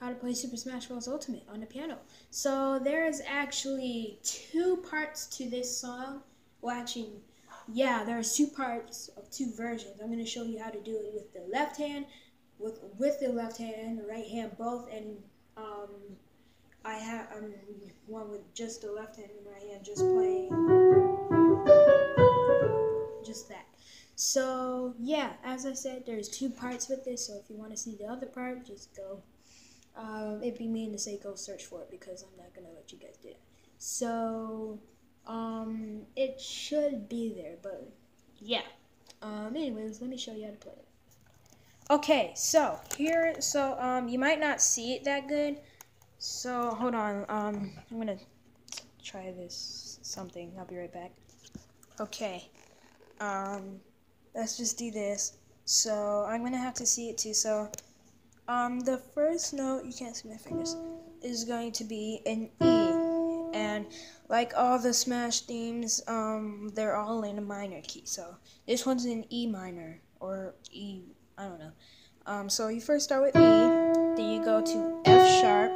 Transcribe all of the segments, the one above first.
how to play Super Smash Bros. Ultimate on the piano. So there is actually two parts to this song. Well, yeah, there's two parts of two versions. I'm going to show you how to do it with the left hand, with with the left hand and the right hand both, and um, I have um, one with just the left hand and right hand, just playing just that. So yeah, as I said, there's two parts with this. So if you want to see the other part, just go. Um, it'd be mean to say go search for it because I'm not gonna let you guys do that. So um, it should be there, but yeah. Um, anyways, let me show you how to play it. Okay, so here, so um, you might not see it that good. So hold on, um, I'm gonna try this something. I'll be right back. Okay, um, let's just do this. So I'm gonna have to see it too. So um, the first note you can't see my fingers is going to be an E, and like all the Smash themes, um, they're all in a minor key. So this one's in E minor or E. I don't know. Um, so you first start with E, then you go to F sharp,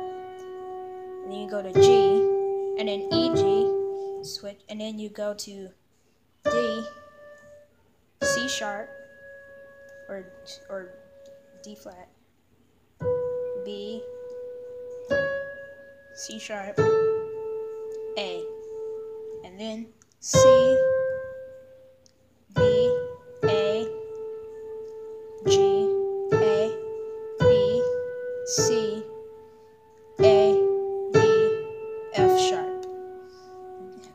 then you go to G, and then E G, switch, and then you go to D, C sharp, or or D flat, B, C sharp, A, and then C, B, A, G, A, B, C, A, B, F sharp.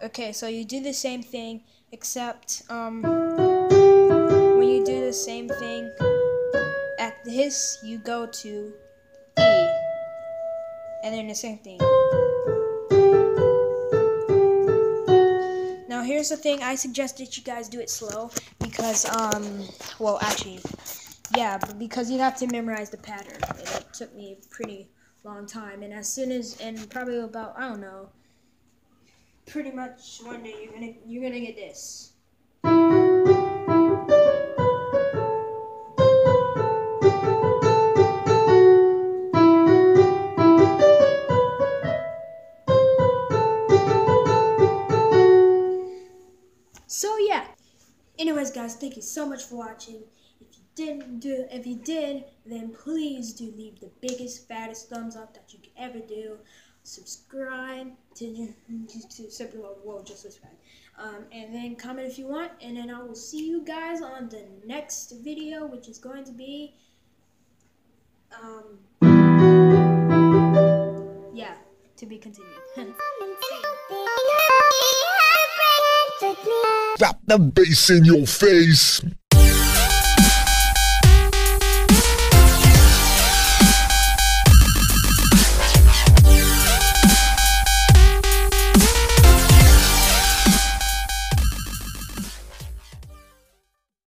Okay, so you do the same thing, except um, when you do the same thing, at this you go to and then the same thing. Now here's the thing, I suggest that you guys do it slow because um, well actually, yeah, but because you have to memorize the pattern. And it took me a pretty long time, and as soon as and probably about I don't know, pretty much one day you're gonna you're gonna get this. Anyways, guys, thank you so much for watching. If you didn't do, if you did, then please do leave the biggest, fattest thumbs up that you could ever do. Subscribe to to Simple World, just subscribe. Um, and then comment if you want, and then I will see you guys on the next video, which is going to be, um, yeah, to be continued. Drop the bass in your face.